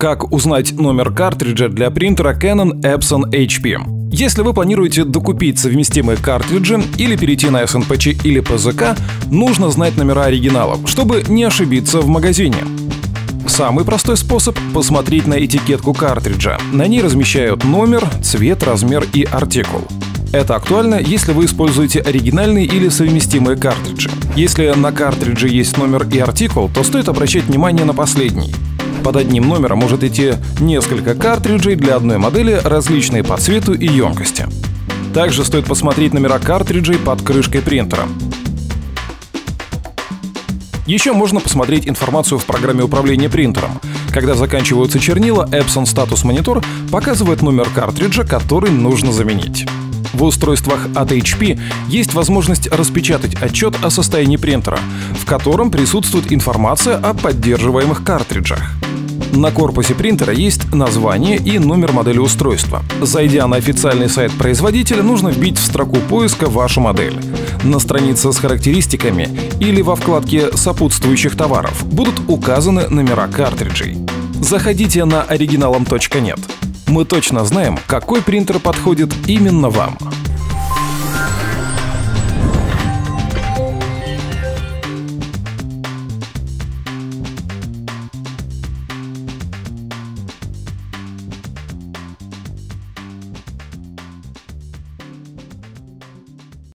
Как узнать номер картриджа для принтера Canon Epson HP? Если вы планируете докупить совместимые картриджи или перейти на SNPC или PZK, нужно знать номера оригиналов, чтобы не ошибиться в магазине. Самый простой способ — посмотреть на этикетку картриджа. На ней размещают номер, цвет, размер и артикул. Это актуально, если вы используете оригинальные или совместимые картриджи. Если на картридже есть номер и артикул, то стоит обращать внимание на последний. Под одним номером может идти несколько картриджей для одной модели, различные по цвету и емкости. Также стоит посмотреть номера картриджей под крышкой принтера. Еще можно посмотреть информацию в программе управления принтером. Когда заканчиваются чернила, Epson Status Monitor показывает номер картриджа, который нужно заменить. В устройствах от HP есть возможность распечатать отчет о состоянии принтера, в котором присутствует информация о поддерживаемых картриджах. На корпусе принтера есть название и номер модели устройства. Зайдя на официальный сайт производителя, нужно вбить в строку поиска вашу модель. На странице с характеристиками или во вкладке сопутствующих товаров будут указаны номера картриджей. Заходите на оригиналом.нет. Мы точно знаем, какой принтер подходит именно вам.